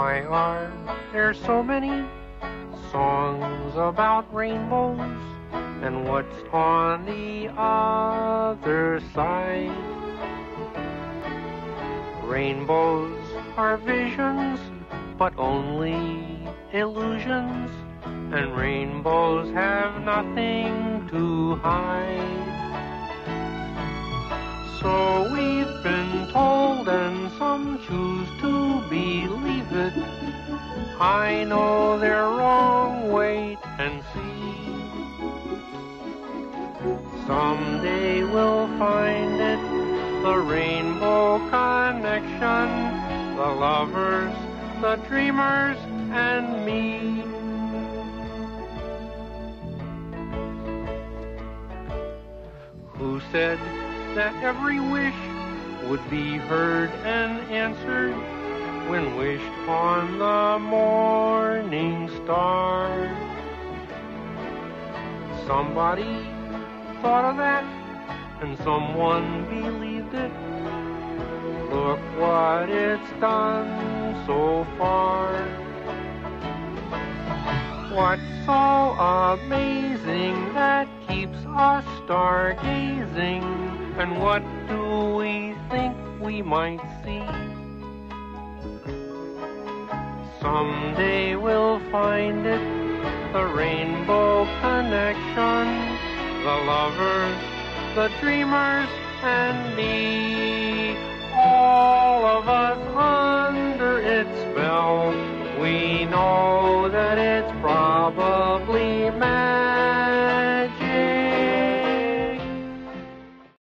Why are there so many songs about rainbows? And what's on the other side? Rainbows are visions, but only illusions. And rainbows have nothing to hide. So we've been told, and some choose. I know they're wrong, wait and see. Someday we'll find it, the rainbow connection, the lovers, the dreamers, and me. Who said that every wish would be heard and answered when wished on the morning star? Somebody thought of that and someone believed it. Look what it's done so far. What's so amazing that keeps us stargazing? And what do we think we might see? Someday we'll find it, the rainbow connection, the lovers, the dreamers, and me. All of us under its spell, we know that it's probably magic.